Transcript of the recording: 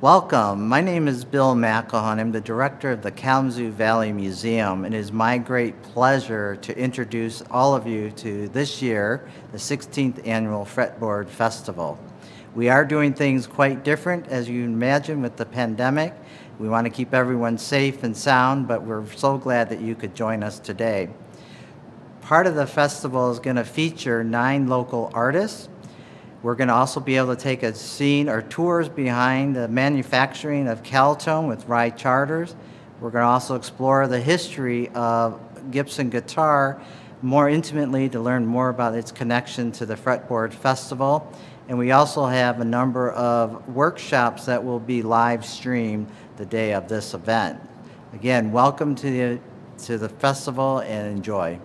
Welcome. My name is Bill McElhone. I'm the director of the Kalamazoo Valley Museum, and it is my great pleasure to introduce all of you to this year, the 16th Annual Fretboard Festival. We are doing things quite different, as you imagine, with the pandemic. We want to keep everyone safe and sound, but we're so glad that you could join us today. Part of the festival is going to feature nine local artists. We're going to also be able to take a scene or tours behind the manufacturing of Caltone with Rye Charters. We're going to also explore the history of Gibson guitar more intimately to learn more about its connection to the Fretboard Festival. And we also have a number of workshops that will be live streamed the day of this event. Again, welcome to the, to the festival and enjoy.